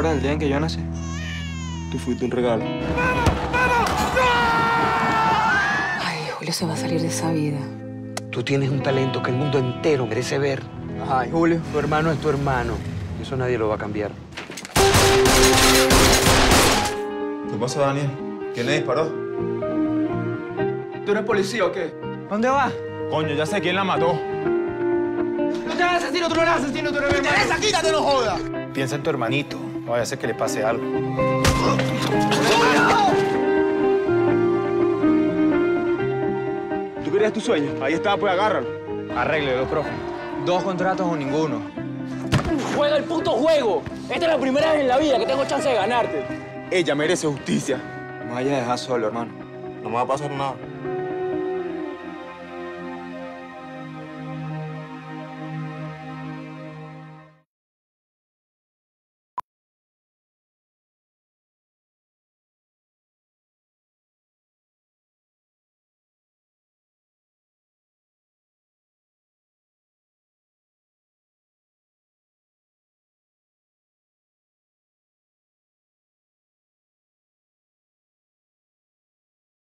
el día en que yo nací. Tú fuiste un regalo. Ay, Julio se va a salir de esa vida. Tú tienes un talento que el mundo entero merece ver. Ay, Julio. Tu hermano es tu hermano. Eso nadie lo va a cambiar. ¿Qué pasó, Daniel? ¿Quién le disparó? ¿Tú eres policía o qué? ¿Dónde vas? Coño, ya sé quién la mató. No te hagas asesino, tú no eres asesino, tú eres mi hermano. ¡Quítate, no jodas! Piensa en tu hermanito. No vaya a ser que le pase algo. ¿Tú querías tu sueño? Ahí está, pues agárralo. Arréglelo, profe. Dos contratos o ninguno. Juega el puto juego. Esta es la primera vez en la vida que tengo chance de ganarte. Ella merece justicia. No vayas a dejar solo, hermano. No me va a pasar nada.